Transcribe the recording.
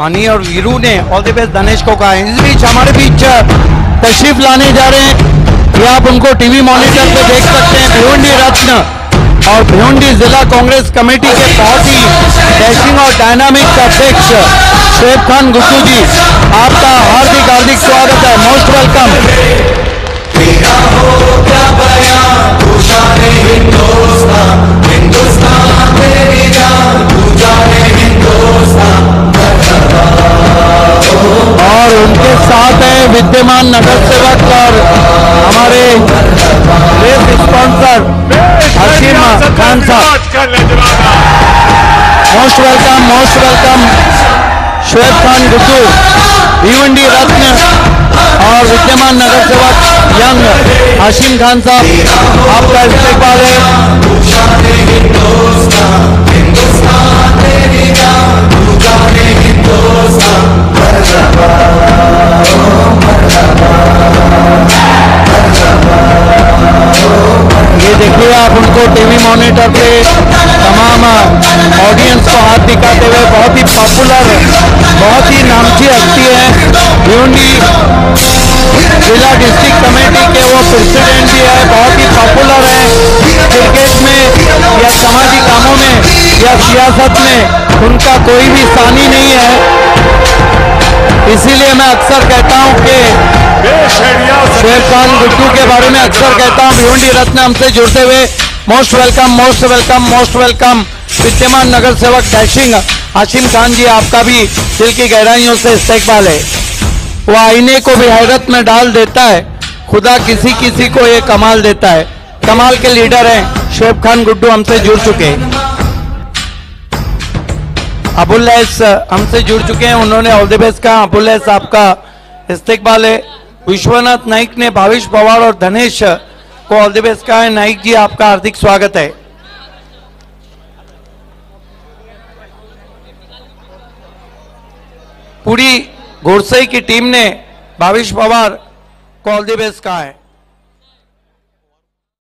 हनी और वीरू ने all the best धनेश को कहा इस बीच हमारे बीच तशरीफ़ लाने जा रहे हैं। ये आप उनको टीवी मॉनिटर पे देख सकते हैं, भिवंडी रत्न। और भिवंडी जिला कांग्रेस कमेटी के बहुत ही डैशिंग और डायनामिक अध्यक्ष, शेख खान गुड्डू जी, आपका हार्दिक हार्दिक स्वागत है, मोस्ट वेलकम। और उनके साथ है विद्यमान नगर सेवक और हमारे रेस स्पॉन्सर हसीम खान साहब। मोस्ट वेलकम मोस्ट वेलकम श्वेत खान गुड्डू भिवंडी रत्न और विद्यमान नगर सेवक यंग हाशिम खान साहब, आपका इस्तेकबाल है देखिए आप उनको टीवी मॉनिटर पे। तमाम ऑडियंस को हाथ दिखाते हुए बहुत ही पॉपुलर बहुत ही नामची हस्ती है। भिवंडी जिला डिस्ट्रिक्ट कमेटी के वो प्रेसिडेंट भी है, बहुत ही पॉपुलर है। क्रिकेट में या समाजी कामों में या सियासत में उनका कोई भी सानी नहीं है। इसीलिए मैं अक्सर कहता हूँ कि शेर खान गुड्डू के बारे में अक्सर कहता हूँ। भिवंडी रत्न हमसे जुड़ते हुए most welcome most welcome most welcome विद्यमान नगर सेवक डैशिंग हाशिम खान जी, आपका भी दिल की गहराइयों से इस्तेकबाल है। वो आईने को भी हैरत में डाल देता है। खुदा किसी किसी को ये कमाल देता है। कमाल के लीडर हैं। शेब खान गुड्डू हमसे जुड़ चुके हैं। अबुल्लैस हमसे जुड़ चुके हैं। उन्होंने ऑल द बेस्ट कहा। अबुल्लैस आपका इस्तेकबाल है। विश्वनाथ नाइक ने भाविश पवार और धनेश को ऑल द बेस्ट कहा है। नाइक जी, आपका हार्दिक स्वागत है। पूरी घोड़सई की टीम ने भाविश पवार को ऑल द बेस्ट कहा है।